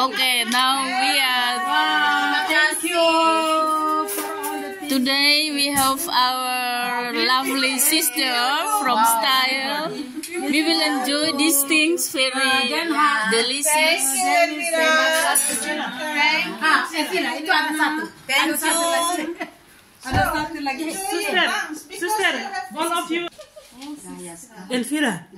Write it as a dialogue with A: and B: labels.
A: Okay, now we are. Wow!
B: Uh, thank you for all the.
A: Today we have our lovely sister from Style. We will enjoy these things very delicious.
B: Thank Elvira. Ada satu lagi.
C: Sister, sister, one of you. Elvira.